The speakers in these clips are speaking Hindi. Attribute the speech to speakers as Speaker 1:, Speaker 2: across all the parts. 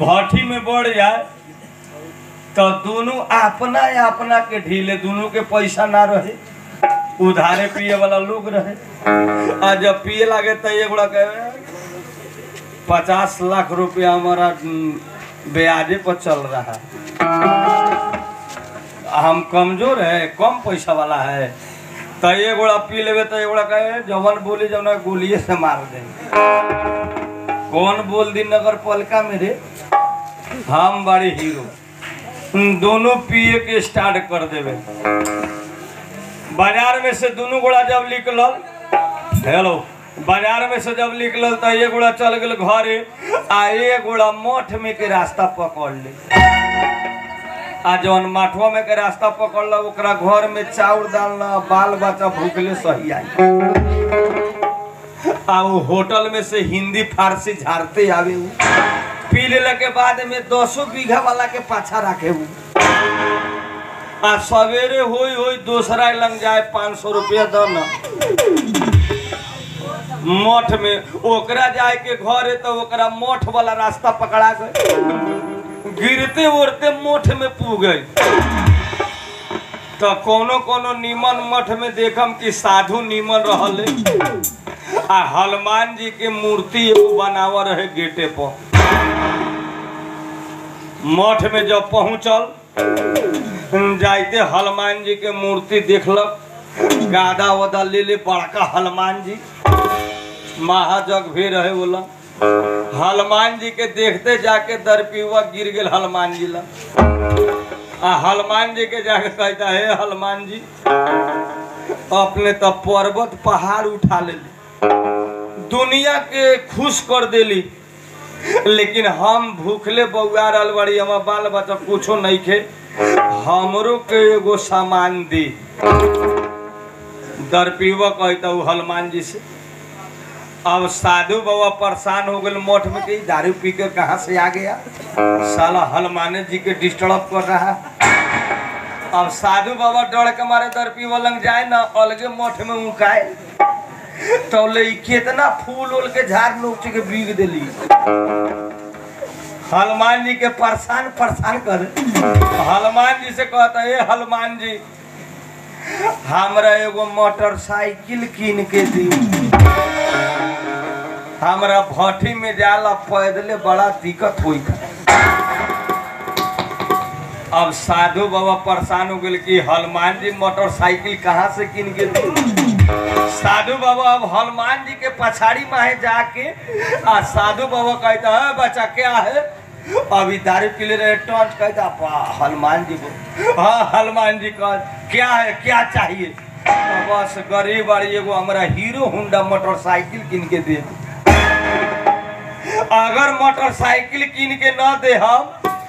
Speaker 1: भट्टी में बढ़ जाए तो दोनों अपना अपना के ढीले, दोनों के पैसा ना रहे, उधारे पिए वाला लोग रहे। आ जब पिए लागे तो ये गुड़ा कहे, पचास लाख रुपया हमारा ब्याजे पर चल रहा है। हम कमज़ोर है, कम पैसा वाला है। तो ये गोड़ा पी लेवे तो ये गोड़ा कहे, जवन बोली जवन गोलिए से मार दे कौन बोल दी नगर पलका मेरे हम बड़े हीरो। दोनों पिए के स्टार्ट कर देवे बाज़ार में से दोनों गोड़ा जब निकल हेलो, बाज़ार में से जब निकल तो ये गोड़ा चल गल घरे, आ ये गोड़ा मठ में के रास्ता पकड़ ले। आ जौन माठवा में के रास्ता पकड़ल ओकरा घर में चाउर डालना बाल बच्चा भूखले सही आई। आ होटल में से हिंदी, फारसी झाड़ते आवे। पी लेला के बाद में दसो बीघा वाला के पाछा रखे उ। आ सवेरे होई होई दूसरा लंग जाए पाँच सौ रुपया दना। मठ में ओकरा जाए के घर है तो ओकरा मठ वाला रास्ता पकड़ा गए। गिरते उड़ते मठ में पू गए। तो कोनो कोनो नीमन मठ में देखम कि साधु नीमन रहले आ हनुमान जी के मूर्ति बनावा रहे गेटे पर। मठ में जब पहुंचल जाते हनुमान जी के मूर्ति देखलक। गादा वादा ले ले बड़का हनुमान जी। महाजग भी रहे बोला। हनुमान जी के देखते जाके दरपीवा गिर गए हनुमान जी ला आ हनुमान जी के जाके कहता, है हनुमान जी, अपने तो पर्वत पहाड़ उठा ले दुनिया के खुश कर देली। लेकिन हम भूखले बउआ रहल बड़ी, हमार बाल बच्चा कुछो नहीं खे। हमरो के एगो सामान दी दरपीवा हूँ हनुमान जी से। अब साधु बाबा परेशान हो गए मठ में कि दारू पी कर कहाँ से आ गया? साला हनुमान जी के डिस्टर्ब कर रहा। अब साधु बाबा डर के मारे दरपीवा लंग जाए ना, अलगे मठ में उकाए तो ले कितना फूल उल के झाड़ नोच के बीग दिली। हनुमान जी के परेशान परेशान कर। हनुमान जी से कहता है हनुमान जी हमरा एगो मोटरसाइकिल कीन के दी हमरा भट्टी में जाला पैदले बड़ा दिक्कत हुई अब साधु बाबा परेशान हो गए कि हनुमान जी मोटरसाइकिल कहाँ से कीन के दी साधु बाबा, अब हनुमान जी के पछाड़ी माहे जाके। आ, साधु बाबा कहता है बच्चा, क्या है? अभी दारू पी ले रहे टॉन्च कहता हनुमान जी को। हाँ हनुमान जी कह क्या है, क्या चाहिए? तो बस, गरीब बाड़ी एगो हमारा हीरो होंडा मोटरसाइकिल कीन के दे दे। अगर मोटरसाइकिल कीन के न दे हम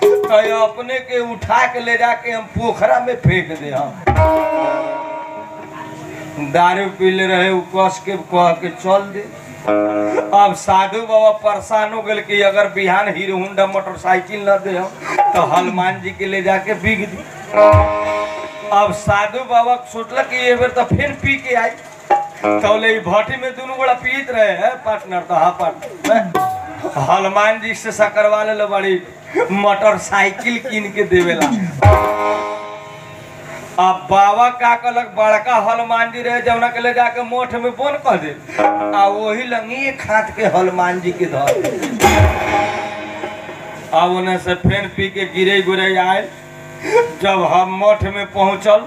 Speaker 1: तो अपने के उठा के ले जाके हम पोखरा में फेंक दे हम। दारू पी ले रहे कस के कह के चल दे। अब साधु बाबा परेशान हो गए कि अगर बिहान हीरो होंडा मोटरसाइकिल न दे तो हनुमान जी के ले जाके बिक दी। अब साधु बाबा सोचल कि ये बेर तो फिर पी के आई। तो ले भट्टी में दोनों गोड़ा पीत रहे, हैं पार्टनर तो हाँ पार्टनर। हनुमान जी से सकरवा ले बड़ी मोटरसाइकिल कीन के देवेला। अब बाबा का कहलक बड़का हनुमान जी रहे जमुना के ले जाके मोठ में बोन कर दे आ वही लंगी खात के हनुमान जी के धर। अब उन्हें से फेन पी के गिरे गुरे आए जब हम मठ में पहुंचल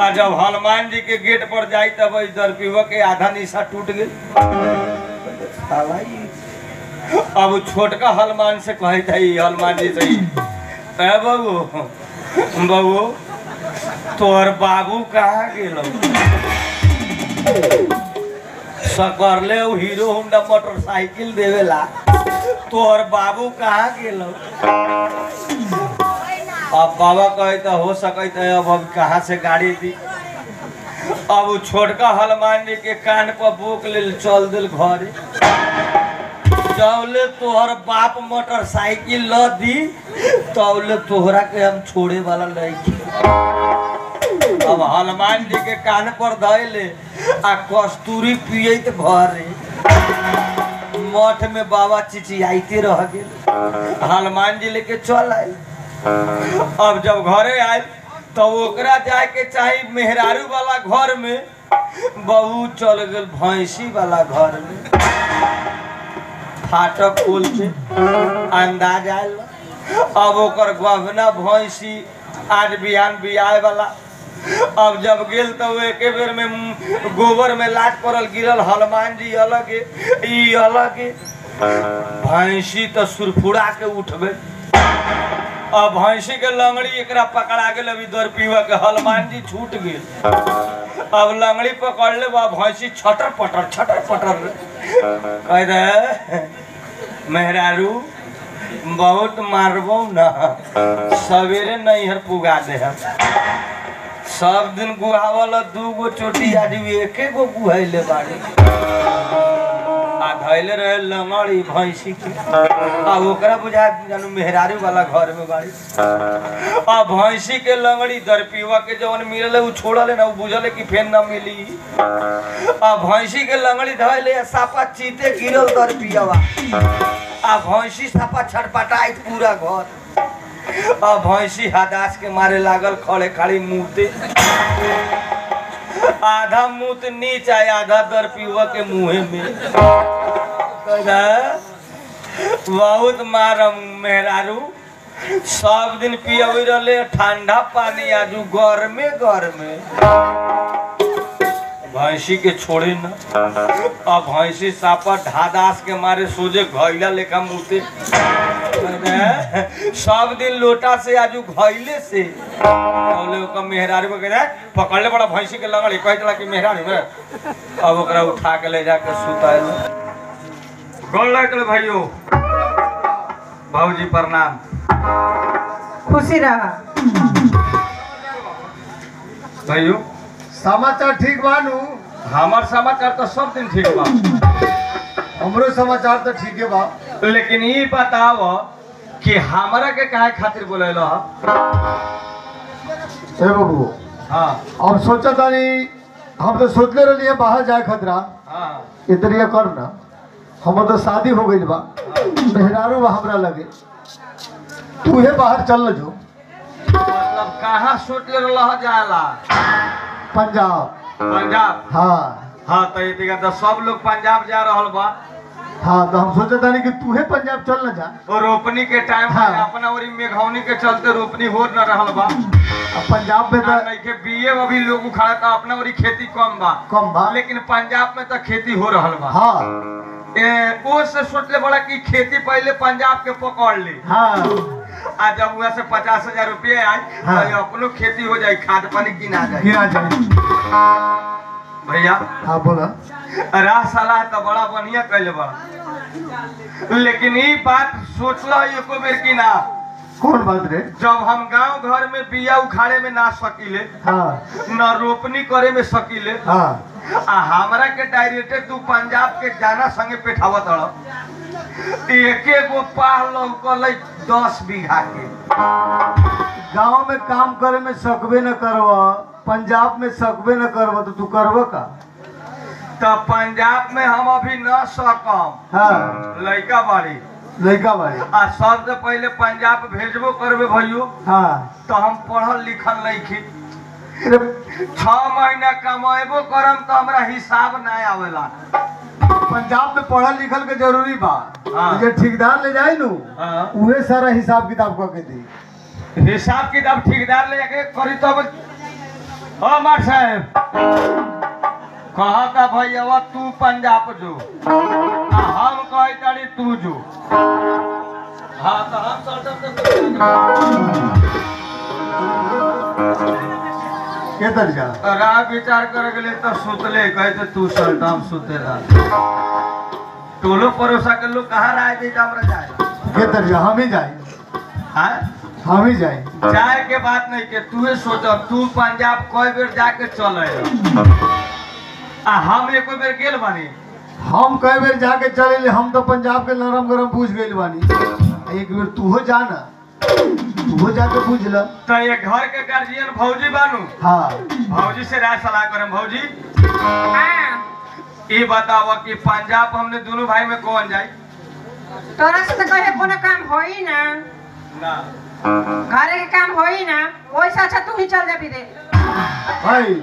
Speaker 1: आ जब हनुमान जी के गेट पर जाई तब इधर पीवा के आधा निशा टूट गई। अब छोटका हनुमान से कहे था ई हनुमान जी से ई, "ए बाबू बाबू तोहर बाबू कहाँ गेल? सकरले हीरो होंडा मोटरसाइकिल देवेला। तोहर बाबू कहाँ गेल? अब बाबा कहे तो हो सकत है, अब अब कहाँ से गाड़ी दी? अब छोटका हनुमान जी के कान पर बोक ले चल दिल घरे। जबले तोहर बाप मोटरसाइकिल ल दी, तबले तोहरा के हम छोड़े वाला नहीं अब हनुमान जी के कान पर धैले आ कस्तूरी पियत घरे मठ में बाबा चिचियाइते रह गेल। हनुमान जी लेके चल आए अब जब घरे आए तो ओकरा जाए के चाहे मेहरारू वाला घर में। बहू चल गेल भैंसी वाला घर में। फाटक खोल के अंदाज आयल अब ओकर गहना, भैंसी, आज बिहान बियाए वाला अब जब गेल तो एके बेर में, गोबर में लाट पड़ल, गिरल हनुमान जी अलग अलग भैंसी तो सुरफुरा के उठबे। अब भैंसी के लंगड़ी एकरा पकड़ा गेल, अभी दर पीवा के हनुमान जी छूट गेल। अब लंगड़ी पकड़ ले भैंसी छटर पटर छटर पटर कह दे, मेहरारू, बहुत मारबो न, सवेरे नैहर पुगा दे हम। सब दिन गुहावल दू गो चोटी आज एक गो गुहैले बाड़ी धैले रहे लंगड़ी भैंसी के। आ ओकरा बुझा जानू मेहरारू वाला घर में बाड़ी। आ भैंसी के लंगड़ी दरपीवा के जवन मिलल, उ छोड़ल ना, उ बुझल कि फेर ना मिली। आ भैंसी के लंगड़ी धैले सापा चीते गिरल दरपियावा आ भैंसी सापा छटपटाइत पूरा घर। आ भैंसी हदास के मारे लागल खड़े खड़ी मुँहते आधा मुँह ते नीच आय आधा दर पीवा के मुँहे में। बहुत मारम मेहरारू। सब दिन पियबे रहले, ठंडा पानी आजू गर्मे गर्मे। भैंसी के छोड़े न। अब भैंसी सापा ढादास के मारे सोझे घैला लेखा मुते। सब दिन लोटा से आजू घैले से। मेहरारू को पकड़ ले बड़ा भैंसी के लंगड़ी। कह दिला कि मेहरारू में अब ओकरा उठा के ले जाके सुताइल गोल लगल भाइयों। भाऊजी प्रणाम।
Speaker 2: खुशी रहा।
Speaker 1: भाइयों।
Speaker 3: समाचार ठीक बानू?
Speaker 1: हमार समाचार तो सब दिन ठीक बा।
Speaker 3: हमरो समाचार तो ठीक है बा।
Speaker 1: लेकिन ये बताओ कि हमरा के काहे खातिर बोलेलो? ह
Speaker 3: ए बाबू।
Speaker 1: हाँ।
Speaker 3: अब सोचा तानी हम तो सोचले रहली है बाहर जाए खतरा।
Speaker 1: हाँ।
Speaker 3: इतरिया कर ना। हमर तो शादी हो गई बा। मेहरारू बा हमरा लगे। तू हे बाहर चल जो।
Speaker 1: मतलब कहाँ सोच ले रहा जाला?
Speaker 3: पंजाब।
Speaker 1: पंजाब?
Speaker 3: हाँ।
Speaker 1: हाँ तो ये तो सब लोग पंजाब जा रहल बा।
Speaker 3: हाँ तो हम सोचा तानी कि तू हे पंजाब चल ना जा।
Speaker 1: और रोपनी के टाइम
Speaker 3: हाँ।
Speaker 1: अपना ओरी मेघौनी के चलते रोपनी हो न रहल बा।
Speaker 3: पंजाब में
Speaker 1: ना
Speaker 3: तो
Speaker 1: नइखे बीए अभी लोग उखाड़ा था अपना ओरी खेती कम बा।
Speaker 3: कम बा।
Speaker 1: लेकिन पंजाब में तो खेती हो रहल बा।
Speaker 3: हाँ।
Speaker 1: ए, ओ से सोच ले बड़ा कि खेती पहले पंजाब के पकड़ ले।
Speaker 3: हाँ।
Speaker 1: आ जब वहाँ से पचास हज़ार रुपये आए
Speaker 3: हाँ।
Speaker 1: तो अपनो खेती हो जाए खाद पानी किना जाए।
Speaker 3: गिरा जाए।
Speaker 1: भैया?
Speaker 3: हाँ बोला।
Speaker 1: राह सलाह तो बड़ा बढ़िया कैले बड़ा लेकिन ई बात सोचल एको बेर की ना?
Speaker 3: कौन बात रे?
Speaker 1: जब हम गाँव घर में बिया उखाड़े में ना सकीले
Speaker 3: हाँ।
Speaker 1: न रोपनी करे में सकीले
Speaker 3: हाँ।
Speaker 1: आ हमरा के डायरेक्टर तू पंजाब के जाना संगे पेठावत हड़ एके गो पाह लौकल दस बीघा के।
Speaker 3: गाँव में काम करे में सकबे न करवा पंजाब में सकबे न करवा तो तू करवा का?
Speaker 1: तो पंजाब में हम अभी न सकम।
Speaker 3: हाँ।
Speaker 1: लड़का बाड़ी
Speaker 3: लड़का बाड़ी
Speaker 1: आ सबसे पहले पंजाब भेजबो करबे भैयो
Speaker 3: हाँ।
Speaker 1: तो हम पढ़ल लिखल नहीं छह महीना कमेबो करम तो हमरा हिसाब ना आवेला।
Speaker 3: पंजाब में पढ़ल लिखल के ज़रूरी बा।
Speaker 1: हाँ।
Speaker 3: जे ठेकेदार ले जाए नु
Speaker 1: हाँ।
Speaker 3: उहे सारा हिसाब किताब करके दी।
Speaker 1: हिसाब किताब ठेकेदार ले जाके करी तब। हाँ मार साहब। कहा था भैया तू पंजाब जो। हम कही तारी तू जो। हाँ तो हम
Speaker 3: के? तरीका
Speaker 1: राह विचार करे गेले तो सुतले कहे तो तू सल्टाम सुतेला। टोलो परोसा के लोग कहाँ रह जाए हमरा जाए?
Speaker 3: के तरीका हम ही जाए।
Speaker 1: हाँ?
Speaker 3: हम ही जाए।
Speaker 1: जाए के बात नहीं के तू सोच तू पंजाब कई बेर जाके चल। आ हम एको बेर गेल बानी।
Speaker 3: हम कई बेर जाके चले हम तो पंजाब के नरम गरम पूछ गई बानी। एक बेर तू हो जाना तू हो जाके पूछ ल।
Speaker 1: तो ये घर के गार्जियन भौजी बानू।
Speaker 3: हाँ।
Speaker 1: भौजी से राय सलाह करम भौजी। ये बताओ कि पंजाब हमने दोनों भाई में कौन जाए
Speaker 2: तोरा से तो कहे कोनो काम होई ना।
Speaker 1: ना।
Speaker 2: घरे के काम होई ना वैसे अच्छा तू ही चल जा दे
Speaker 3: भाई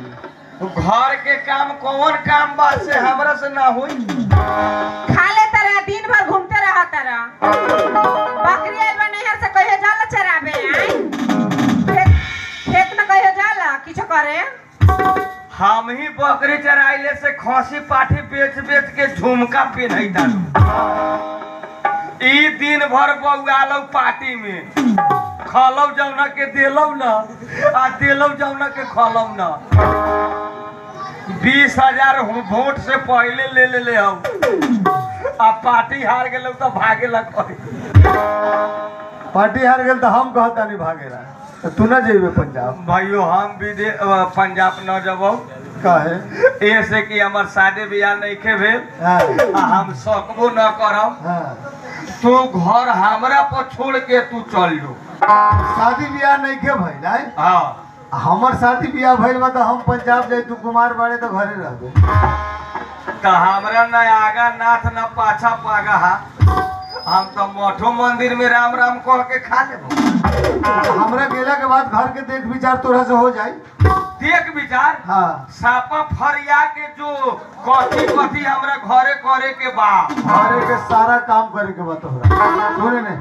Speaker 1: घर के काम कौन काम बा से हमरा से ना हुई?
Speaker 2: खा ले तारा दिन भर घूमते रहा तारा। बकरी आइल बा नहर से कहे जाला चराबे आई खेत में कहे जाला किछो करे?
Speaker 1: हम ही बकरी चराइले से खसी पाठी बेच बेच के झुमका पिन्हई ई दिन भर बउआलो पार्टी में। खलौ जौना के देलौ ना आ देलौ जौना के खलौ ना। बीस हज़ार वोट से पहले ले ले ले हम आ पार्टी हार गेलौ तो भागे लग
Speaker 3: पार्टी हार गेल तो हम कहता नहीं भागेला तो तू ना जेबे पंजाब।
Speaker 1: भाइयों हम विदेश पंजाब न जब।
Speaker 3: काहे?
Speaker 1: ऐसे कि हमार शादी ब्याह नहीं के भेल।
Speaker 3: हाँ।
Speaker 1: हम सकबो न करब।
Speaker 3: हाँ।
Speaker 1: तू घर हमरा पर छोड़ के तू चल जो।
Speaker 3: शादी ब्याह नहीं के भइल?
Speaker 1: हाँ।
Speaker 3: हमर शादी ब्याह भइल बा तो हम पंजाब जाई तू कुमार बाड़े तो घरे रहबे।
Speaker 1: तो हमरा न आगा नाथ न पाछा पागा हा। हम तो मठो मंदिर में राम राम कह के खा लेबो।
Speaker 3: हमरा गेला के बाद घर के देख विचार तोरा से हो जाई
Speaker 1: देख विचार?
Speaker 3: हाँ।
Speaker 1: सापा फरिया के जो कथी कथी हमरा घरे करे के बा।
Speaker 3: घरे के सारा काम करे के बा तोहरा सुने ने।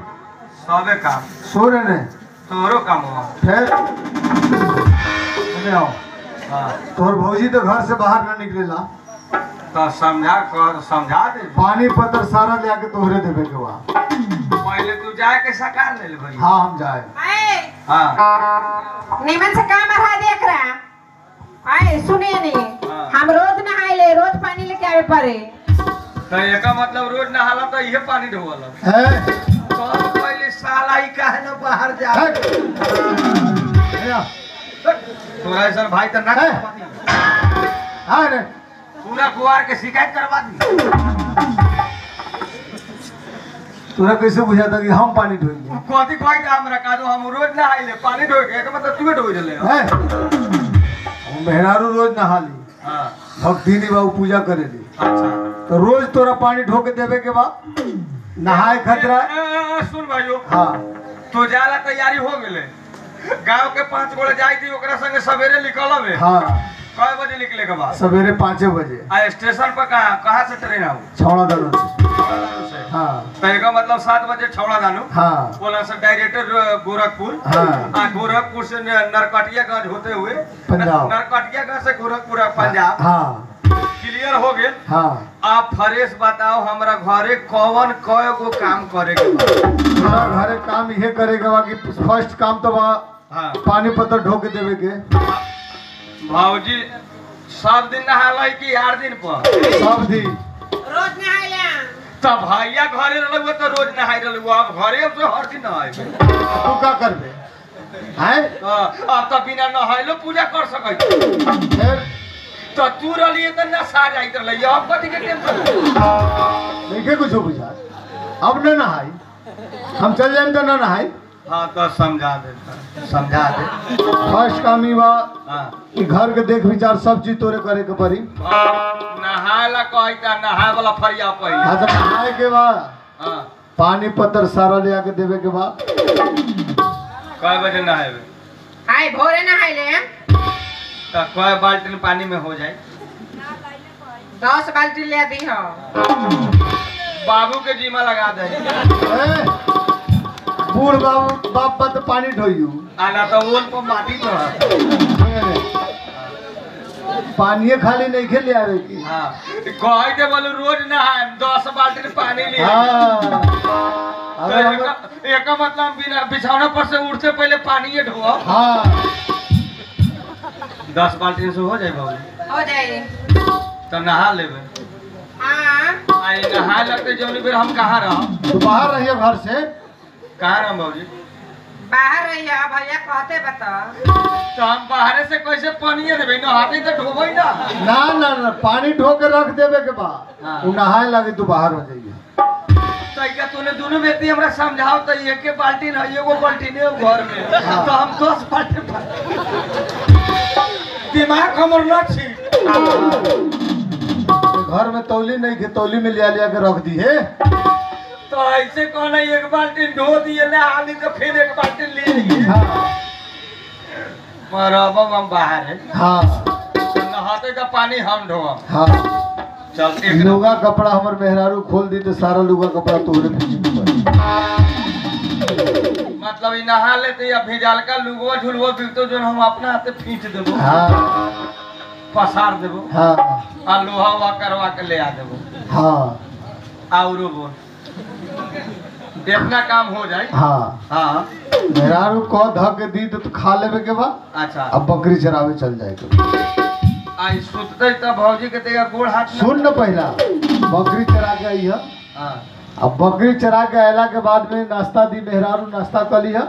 Speaker 1: सबे काम।
Speaker 3: सुने ने।
Speaker 1: तोरो काम हो
Speaker 3: फिर?
Speaker 1: हाँ।
Speaker 3: भौजी तो घर से बाहर ना निकलेला।
Speaker 1: तो समझा कर समझा दे।
Speaker 3: पानी पत्तर सारा ले आके तोहरे देवे के बा।
Speaker 1: पहले तू जाए के सकार ले ले भाई।
Speaker 3: हाँ हम जाए।
Speaker 2: आए।
Speaker 1: हाँ।
Speaker 2: निमन से काम रहा देख रहा आए सुनिए नी।
Speaker 1: हाँ।
Speaker 2: हम रोज नहाइले रोज पानी लेके आवे पड़े।
Speaker 1: तो एका मतलब रोज नहाला तो इहे पानी ढोवल।
Speaker 3: है?
Speaker 1: तो साला ही काहे न बाहर जा। तोरा ऐसा भाई तो ना
Speaker 3: है। हाँ रे
Speaker 1: पूरा कुआर के शिकायत करवा दी।
Speaker 3: तोरा कैसे बुझाता कि हम पानी ढोएँगे
Speaker 1: कथी कहि दे हमरा कादो हम रोज ना आइले पानी ढोए के एका मतलब तू ढोई रहले
Speaker 3: है। हम मेहरारू रोज नहा ली
Speaker 1: हाँ।
Speaker 3: भक्ति नी बाबू पूजा करे ली
Speaker 1: अच्छा।
Speaker 3: तो रोज तोरा पानी ढो के देवे के बा? नहाए खतरा।
Speaker 1: सुन भाइयों।
Speaker 3: हाँ।
Speaker 1: तू जाला तैयारी हो गेले। गाँव के पाँच गोड़े जाई थी ओकरा संगे सवेरे निकलबे
Speaker 3: हाँ।
Speaker 1: कय बजे निकले के बाद
Speaker 3: सवेरे पाँचे बजे।
Speaker 1: आ स्टेशन पर कहाँ कहाँ से ट्रेन आऊ
Speaker 3: छौड़ा दलो से। हाँ।
Speaker 1: तो एका मतलब सात बजे छौड़ा दानू।
Speaker 3: हाँ।
Speaker 1: बोला से डायरेक्टर गोरखपुर।
Speaker 3: हाँ।
Speaker 1: गोरखपुर से नरकटियागंज होते हुए
Speaker 3: पंजाब।
Speaker 1: नरकटियागंज से गोरखपुर पंजाब।
Speaker 3: हाँ।
Speaker 1: क्लियर हो गए
Speaker 3: हाँ।
Speaker 1: आप फ्रेश बताओ हमरा घरे कौन कय गो काम करे के बा
Speaker 3: घरे काम इहे करे के बा कि फ़र्स्ट काम तो बा
Speaker 1: हाँ।
Speaker 3: पानी पत्तर ढो के देवे के।
Speaker 1: भाऊजी सब दिन नहाला कि आठ दिन पर?
Speaker 3: सब दी
Speaker 2: रोज नहाइले।
Speaker 1: तब भैया घरे रहलू तो रोज नहाई रहलू अब घरे अब से हर दिन नहाए
Speaker 3: तू का करबे? हैं?
Speaker 1: अब तो बिना नहाइलो पूजा कर सकै छी।
Speaker 3: फिर
Speaker 1: तो तू रहिए तो नशा जाइत रहलै अब कथी के टेंशन
Speaker 3: देखे कुछ बुझा अब न नहाई। हम चल जाए तो न नहाई।
Speaker 1: हाँ तो समझा दे समझा दे।
Speaker 3: फ़र्स्ट काम ई बा
Speaker 1: हाँ।
Speaker 3: कि घर के देख विचार सब चीज़ तोरे करे के पड़ी।
Speaker 1: नहाए ला त नहाए वाला फरिया
Speaker 3: हाँ तो नहाए के बाद
Speaker 1: हाँ।
Speaker 3: पानी पत्तर सारा ले आके देवे के बाद।
Speaker 1: कय बजे नहाएबे
Speaker 2: आए भोरे नहाइले
Speaker 1: तो कय बाल्टी पानी में हो जाए।
Speaker 2: दस बाल्टी ले दी हो।
Speaker 1: बाबू के जीमा लगा दे।
Speaker 3: बूढ़ बाबू बाप बा तो पानी ढोइयू।
Speaker 1: आना तो ओल पर माटी तो
Speaker 3: पानिए खाली नहीं खेले आवे की।
Speaker 1: हाँ कही दे बोलू रोज नहाए दस बाल्टी पानी ले
Speaker 3: हाँ।
Speaker 1: तो
Speaker 3: अगर
Speaker 1: एक एक मतलब बिना बिछौना पर से उठते पहले पानी ये ढो
Speaker 3: हाँ।
Speaker 1: दस बाल्टी से हो जाए बाबू?
Speaker 2: हो जाए
Speaker 1: तो नहा लेबे।
Speaker 2: हाँ।
Speaker 1: आई नहाए लगते जौनी बेर हम कहाँ रह
Speaker 3: बाहर रहिए घर से?
Speaker 1: कहाँ रह बाबूजी?
Speaker 2: बाहर रहिए भैया कहते बता
Speaker 1: तो हम बाहरे से कैसे पानी देबे? नहाते तो ढोबै ना।
Speaker 3: ना ना ना पानी ढो के रख देवे के बाद
Speaker 1: हाँ।
Speaker 3: उ नहाए लगे तू बाहर हो जाइए
Speaker 1: तो तूने दोनों व्यक्ति हमरा समझाओ तो एक के बाल्टी ना एगो बाल्टी ने घर में। तो हम दस बाल्टी भर- दिमाग हमर न छी।
Speaker 3: घर में तौली नहीं के तौली में लिया लिया के रख दी है
Speaker 1: तो ऐसे कौन है एक बाल्टी धो दिए ना हाली तो फिर एक बाल्टी ले लिए।
Speaker 3: हाँ।
Speaker 1: अब हम बाहर है।
Speaker 3: हाँ।
Speaker 1: नहाते का पानी हम ढोम
Speaker 3: हाँ।
Speaker 1: चल एक
Speaker 3: लुगा कपड़ा हमर मेहरारू खोल दी तो सारा लुगा कपड़ा पीछे पड़ी
Speaker 1: मतलब ई नहा लेते या भिजाल का लुगवा झुलवा बिकतो जो हम अपना हाथे खींच देबो।
Speaker 3: हाँ।
Speaker 1: पसार देबो।
Speaker 3: हाँ।
Speaker 1: आ लोहा वा करवा के ले आ देबो।
Speaker 3: हाँ।
Speaker 1: औरो बोल इतना काम हो जाए।
Speaker 3: हाँ।
Speaker 1: हाँ।
Speaker 3: मेहरारू को ध के दी तो तू खा लेवे के बाद।
Speaker 1: अच्छा।
Speaker 3: अब बकरी चरावे चल जाएगा
Speaker 1: आई सुतते तब भौजी के तेगा गोड़ हाथ
Speaker 3: सुन न पहला। बकरी चरा के आई है।
Speaker 1: हाँ।
Speaker 3: अब बकरी चरा के अयला के बाद में नाश्ता दी मेहरारू नाश्ता कर लिया।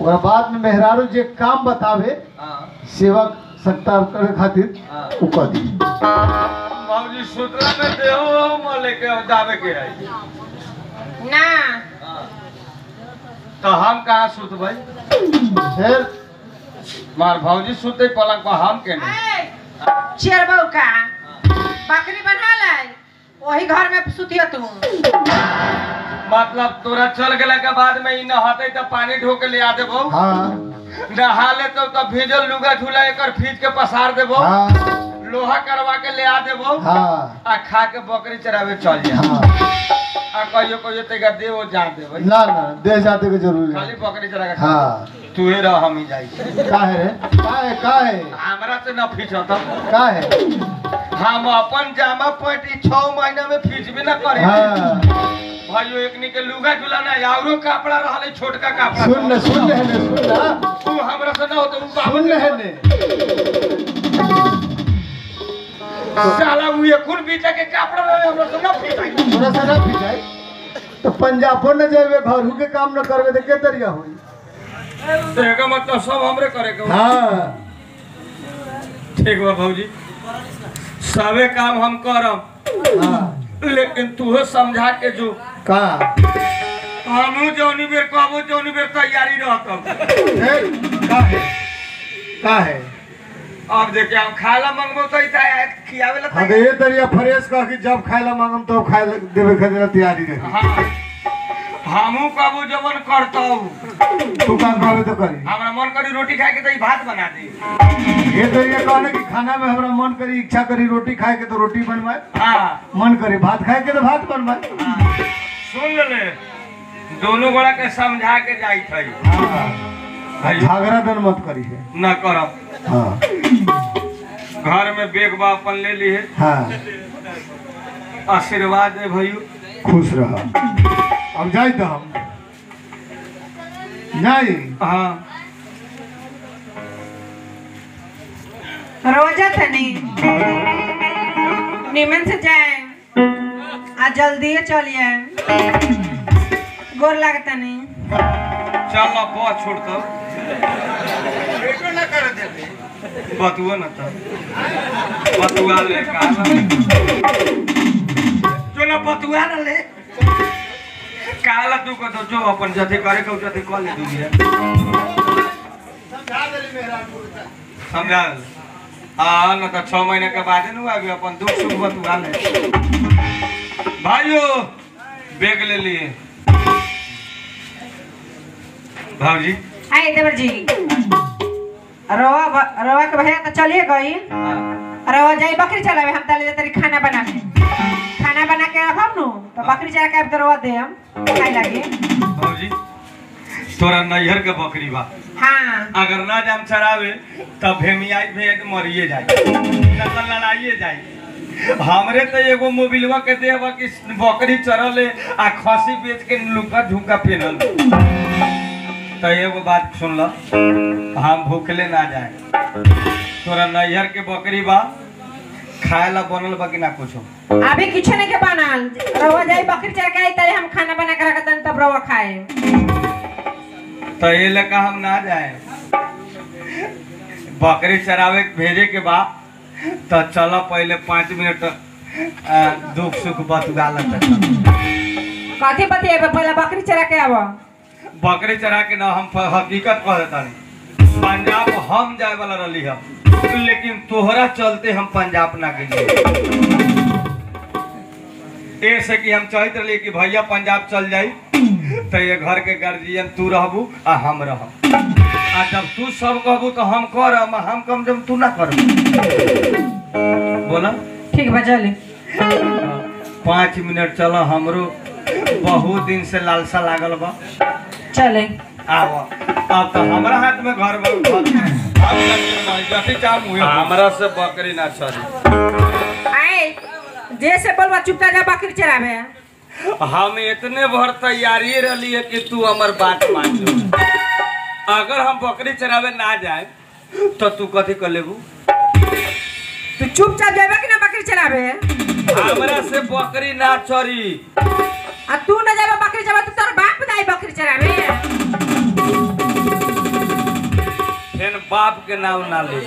Speaker 3: ओकरा बाद में मेहरारू जे काम बतावे
Speaker 1: हाँ।
Speaker 3: सेवा सत्कार करे खातिर
Speaker 1: हाँ।
Speaker 3: दी।
Speaker 1: भौजी सुतरा में देहो हम लेके जावे के है।
Speaker 2: ना।
Speaker 1: हाँ। तो हम कहाँ सुतबै?
Speaker 3: फिर
Speaker 1: मार भौजी सुते पलंग पर हम के नहीं
Speaker 2: ए, चेर का? बकरी बना लाई वही घर में सुतियो तू।
Speaker 1: मतलब तोरा चल गेला के बाद में ई नहाते तो पानी ढो के ले आ देबो?
Speaker 3: हाँ।
Speaker 1: नहा ले तो तब भीजल लुगा झूला एकर फीज के पसार देबो।
Speaker 3: हाँ।
Speaker 1: लोहा करवा के ले आ देबो।
Speaker 3: हाँ।
Speaker 1: आ खा के बकरी चरावे चल जा।
Speaker 3: हाँ।
Speaker 1: आ कहियो कहियो तेगा देवो जा देबै।
Speaker 3: ना ना दे जाते के ज़रूरी
Speaker 1: खाली बकरी चरा के
Speaker 3: हाँ।
Speaker 1: तू रह हम ही जाई।
Speaker 3: काहे रे? काहे काहे?
Speaker 1: हमरा से न फीचत।
Speaker 3: काहे?
Speaker 1: हम अपन जामा पैंट छह महीना में फीचबे न करे।
Speaker 3: हाँ।
Speaker 1: भाइयों एकनी के लुगा झूला ना औरो कपड़ा रहले छोटका कपड़ा।
Speaker 3: सुन न सुन न सुन न
Speaker 1: तू हमरा से न हो तो
Speaker 3: सुन न ने
Speaker 1: साला उ एकुन बीता के कपड़ा रहे हमरा से न फीचाई
Speaker 3: थोड़ा सा ना फिजाई तो पंजाबो न जेबे घरू के काम न करबे तो के तरिया होई?
Speaker 1: तो एका मतलब सब हमरे करे के बा।
Speaker 3: हाँ।
Speaker 1: ठीक बा भौजी सबे काम हम करम।
Speaker 3: हाँ।
Speaker 1: लेकिन तू समझा के जो
Speaker 3: का?
Speaker 1: हमू जौनी बेर कहबो जौनी बेर तैयारी रहतम।
Speaker 3: हे काहे काहे
Speaker 1: अब देखे हम खाला मंगबो तो इता खियावे ला
Speaker 3: हाँ तो ये तरिया फ्रेश कह के जब खाला मंगम तो खाए देबे खातिर तैयारी रही
Speaker 1: हाँ। हमू कहबो जवन करतौ।
Speaker 3: तू का कहबे तो करी।
Speaker 1: हमरा मन करी रोटी खाए के तो ई भात बना दे।
Speaker 3: ये तरिया कहने कि खाना में हमरा मन करी इच्छा करी रोटी खाए के तो रोटी बनवाए
Speaker 1: हाँ।
Speaker 3: मन करे भात खाए के तो भात बनवाए
Speaker 1: हाँ। सुन ले दोनों गोड़ा के समझा के जाई थई।
Speaker 3: हाँ। झगड़ा दन मत करी है।
Speaker 1: न करब।
Speaker 3: हाँ।
Speaker 1: घर में बेग बा अपन ले ली है।
Speaker 3: हाँ।
Speaker 1: आशीर्वाद दे भैया
Speaker 3: खुश रह। अब जाई तो हम जाई
Speaker 1: हाँ।
Speaker 2: रोजा थनी। निमन से जाए। आ जल्दी चलिए। गोर लगता नहीं
Speaker 1: चल ना बहुत छोड़ तो बेटो ना कर देते बतुआ ना तो। बतुआ ले का ना बतुआ ना ले। काला तू को तो जो अपन जथे करे के जथे कॉल ले दूँगी समझा हाँ न तो छह महीने के बाद न आगे अपन दुख सुख बतुआ ले भाइयों बैग ले लिए। भाजी
Speaker 2: आए देवर जी रवा रवा के भैया तो चलिए गई। रवा जाई बकरी चलावे हम ताले तरी खाना बना के खाना बना के रखम नु? तो बकरी चला के तो दे हम खाई लागे।
Speaker 1: भाजी तोरा नैहर के बकरी बा।
Speaker 2: हाँ।
Speaker 1: अगर ना जाम चरावे तब भेमिया भेज मरिए जाए नकल लड़ाइए जाए हमरे तो एगो मोबिलवा के देवा कि बकरी चरले आ खसी बेच के लुका झुका पेनल। तो एगो बात सुन ल हम भूखले ना जाए तोरा नैहर के बकरी बा खाए ला बनल बा कि ना कुछो?
Speaker 2: अभी किछो नहीं के बनल। रवा जाई बकरी चला के आई हम खाना बना के रखतन तब रवा खाए।
Speaker 1: तो ये लेका हम ना जाए। बकरी चरावे भेजे के बा तो चलो पहले पाँच मिनट दुख सुख बतुआ लग
Speaker 2: कथी पति है पहले बकरी चला के आवा
Speaker 1: बकरी चरा के ना हम हकीकत कह देता नहीं पंजाब हम जाए वाला रही हम लेकिन तोहरा चलते हम पंजाब ना गए ऐसे कि हम चाहत रही कि भैया पंजाब चल जाई तो ये घर के गार्जियन तू रहबू आ हम रहब आ जब तू सब कहबू तो हम करम हम कम जब तू ना कर। बोला?
Speaker 2: ठीक बा चली
Speaker 1: पाँच मिनट चलो हमरो बहुत दिन से लालसा लागल बा।
Speaker 2: चले
Speaker 1: आव। तो हमरा हाथ में घर में। जति मुहे हमरा से बकरी ना चली।
Speaker 2: आए जैसे बोलबा चुपता जा बकरी चरावे
Speaker 1: हम इतने भर तैयारी रही है कि तू हमार बात मान लो अगर हम बकरी चरावे ना जाए तो तू कथी कर लेबू?
Speaker 2: तू चुपचाप जाबे कि ना बकरी चरावे?
Speaker 1: हमरा से बकरी ना चरी।
Speaker 2: आ तू ना जाबे बकरी चरावे तो तोर बाप जाई बकरी चरावे।
Speaker 1: फिर बाप के नाम ना ले।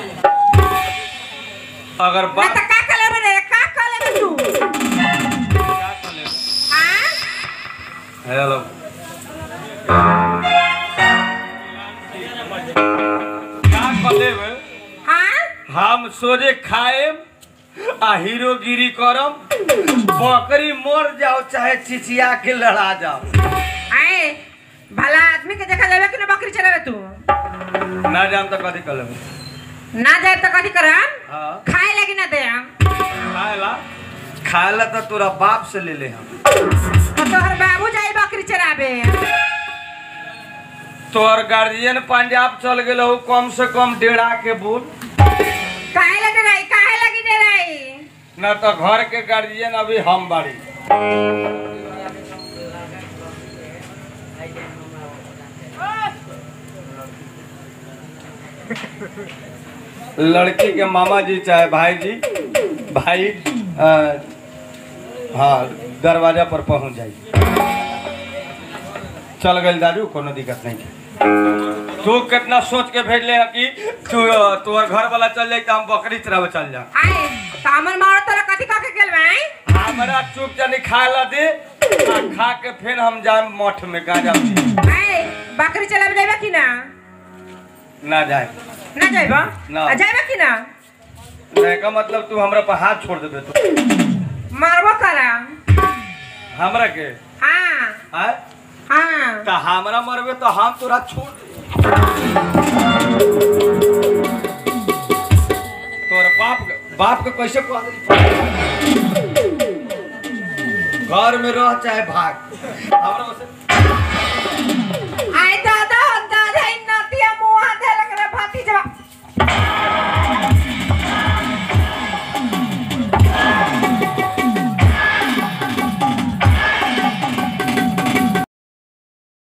Speaker 1: अगर बाप
Speaker 2: का का लेबे तू
Speaker 1: क्या
Speaker 2: हाँ
Speaker 1: हेलो?
Speaker 2: हाँ?
Speaker 1: हम सोजे खाएम आ हीरोगिरी करम। बकरी मर जाओ चाहे चिचिया के लड़ा जाओ।
Speaker 2: आए भला आदमी के देखा जाबे कि ना बकरी चरावे तू?
Speaker 1: ना जाम तो कथी कर लेबे
Speaker 2: ना जाए तो कथी करम
Speaker 1: हाँ।
Speaker 2: खाए लगी ना दे
Speaker 1: खाएला? खाएला तो तोरा बाप से ले ले हम।
Speaker 2: तो तोहर बाबू जाई बकरी चरावे
Speaker 1: तोहर गार्जियन पंजाब चल गेल हो कम से कम डेढ़ा के बोल।
Speaker 2: काहे लगे रही काहे लगी दे
Speaker 1: ना तो घर के गार्जियन अभी हम बाड़ी। लड़की के मामा जी चाहे भाई जी भाई हाँ दरवाज़ा पर पहुँच जाई चल गई दारू कोनो दिक्कत नहीं। तू कितना सोच के भेज ले कि तू तोहर घर वाला चल जाई तो हम बकरी चरावे चल जा।
Speaker 2: आए तो तोरा कथी कह के गेल भाई
Speaker 1: हमरा चुप जानी खा ला दे खा के फिर हम जाए मठ में गांजा
Speaker 2: बकरी चलावे जाबे कि ना?
Speaker 1: ना जाए।
Speaker 2: ना जाबे
Speaker 1: ना।
Speaker 2: जाबे कि ना?
Speaker 1: का मतलब तू हमरा पर हाथ छोड़ देबे तू।
Speaker 2: मारबो करा।
Speaker 1: हमरा के?
Speaker 2: हाँ।
Speaker 1: आय
Speaker 2: हाँ।
Speaker 1: तो हमरा मरबे तो हम तोरा छोड़। तोर बाप बाप के कैसे कह दे घर में रह चाहे भाग। हमरा से